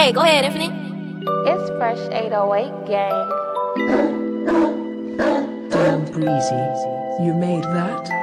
Hey, go ahead, Infinite. It's Fresh 808 gang. Damn breezy. You made that?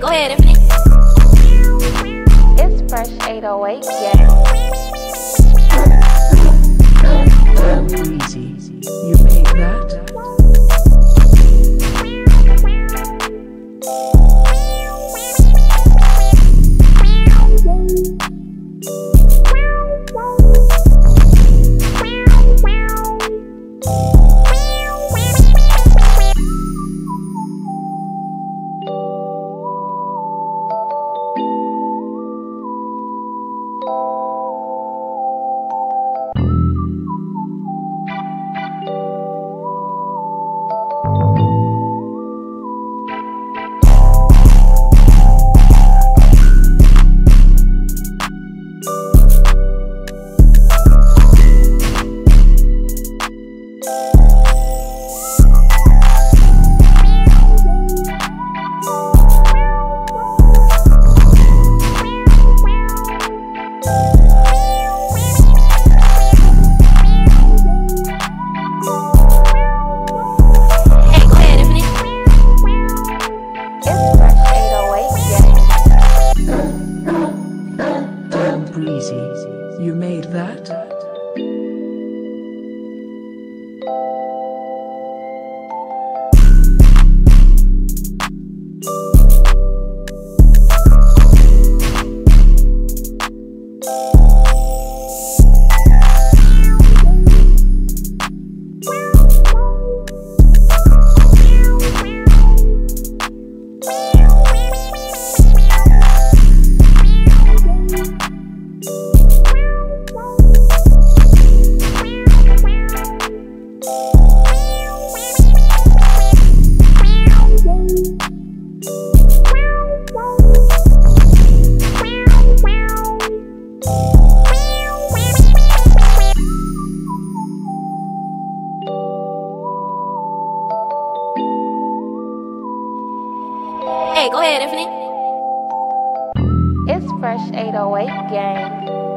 go ahead, Infinite. It's Fresh 808 gang. Go ahead, Infinite. It's Fresh 808 gang.